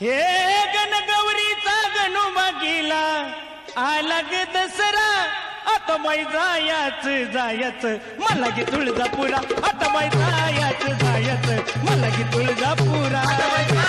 हे गणगौरीचा गणुबा गेला आला ग दसरा आता माय जायाच. जायाच मला की तुळजापुरा. आता माय जायाच. जायाच मला की तुळजापुरा तुळजापुरा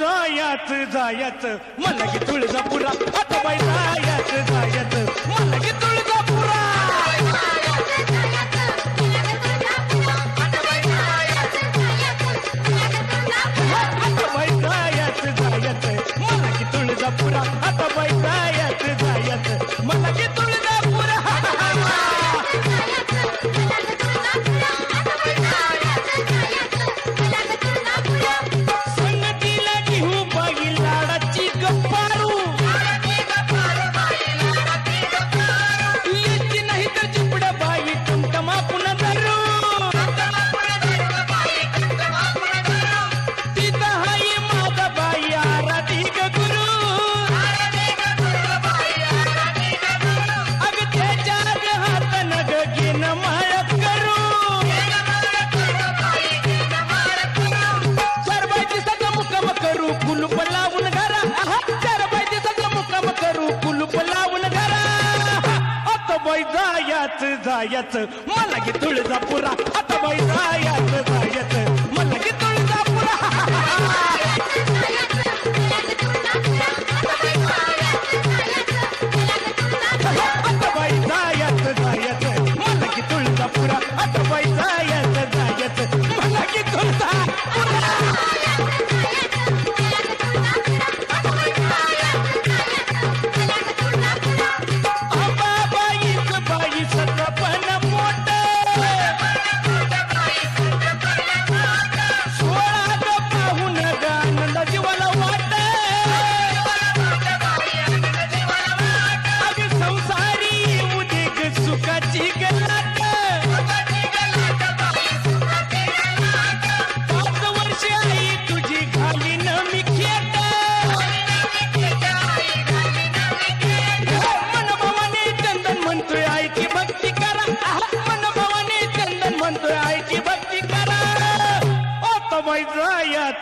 जायत जायत. मलगी तुळजापुरा आता बाई जायत जायात. मला बैदायात जायच मला की तुळजापुरा आता बैदायात जायच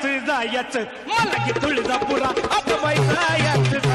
याच जायच. मला की तुळजापुरा अपवायचा याच